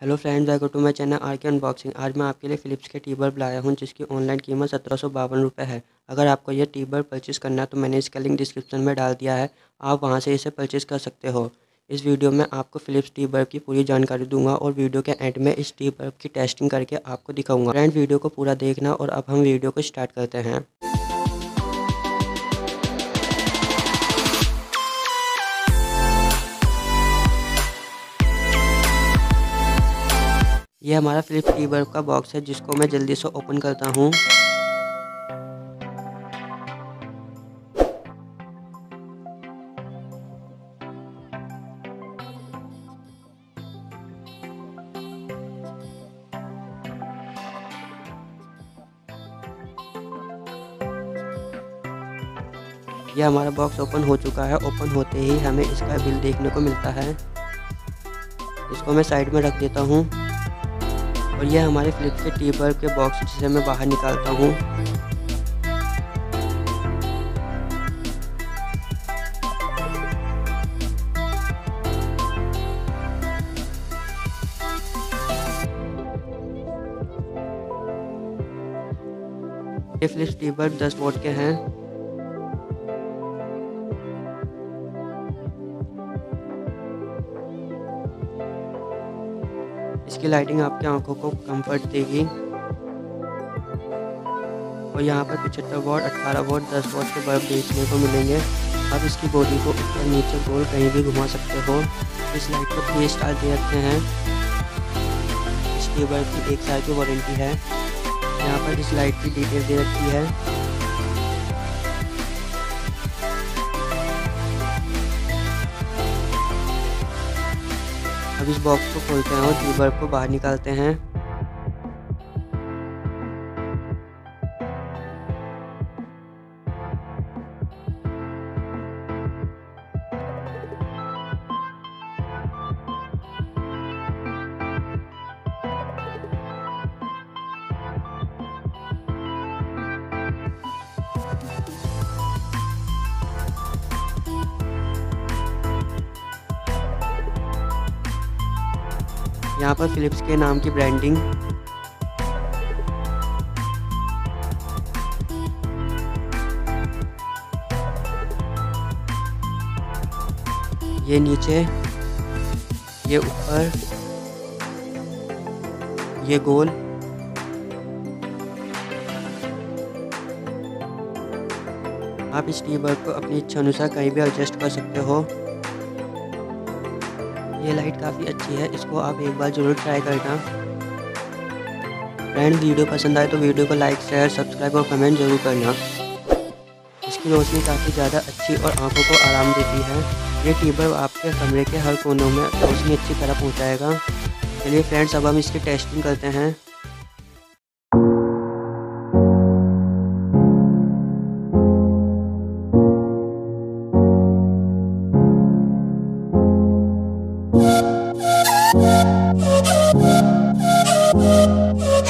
Hello friends, welcome to my channel R K unboxing आज मैं आपके लिए फ़िलिप्स के टी बल्ब लाया हूँ, जिसकी ऑनलाइन कीमत सत्रह सौ बावन रुपये है। अगर आपको यह टी बल्ब परचेज़ करना है तो मैंने इसका लिंक डिस्क्रिप्शन में डाल दिया है। आप वहाँ से इसे परचेज़ कर सकते हो। इस वीडियो में आपको फ़िलिप्स टी बल्ब की पूरी जानकारी दूँगा और वीडियो के एंड में इस टी बल्ब की टेस्टिंग करके आपको दिखाऊँगा। फ्रेंड वीडियो को पूरा देखना और अब हम वीडियो को स्टार्ट करते हैं। ये हमारा फ्लिप बल्ब का बॉक्स है, जिसको मैं जल्दी से ओपन करता हूँ। यह हमारा बॉक्स ओपन हो चुका है। ओपन होते ही हमें इसका बिल देखने को मिलता है। इसको मैं साइड में रख देता हूँ। और यह हमारे फ्लिप के टीबर के बॉक्स जिसे मैं बाहर निकालता हूँ। ये फ्लिप टीबर 10 वोट के हैं। इसकी लाइटिंग आपकी आँखों को कंफर्ट देगी। और यहाँ पर पिछहत्तर वॉट अट्ठारह वॉट दस वॉट के बल्ब देखने को मिलेंगे। आप इसकी बॉडी को ऊपर नीचे गोल कहीं भी घुमा सकते हो। इस लाइट को थ्री स्टार दे रखते हैं। इस बल्ब की एक साल की वारंटी है। यहाँ पर इस लाइट की डिटेल दे रखी है। अब इस बॉक्स को खोलते हैं और ट्यूबर को बाहर निकालते हैं। यहाँ पर फिलिप्स के नाम की ब्रांडिंग ये नीचे, ये ऊपर, ये गोल। आप इस टीबर को अपनी इच्छा अनुसार कहीं भी एडजस्ट कर सकते हो। ये लाइट काफ़ी अच्छी है, इसको आप एक बार ज़रूर ट्राई करना। फ्रेंड वीडियो पसंद आए तो वीडियो को लाइक शेयर सब्सक्राइब और कमेंट ज़रूर करना। इसकी रोशनी काफ़ी ज़्यादा अच्छी और आँखों को आराम देती है। ये टीबर आपके कमरे के हर कोनों में रोशनी अच्छी तरह पहुँचाएगा। चलिए फ्रेंड्स अब हम इसकी टेस्टिंग करते हैं। Bye.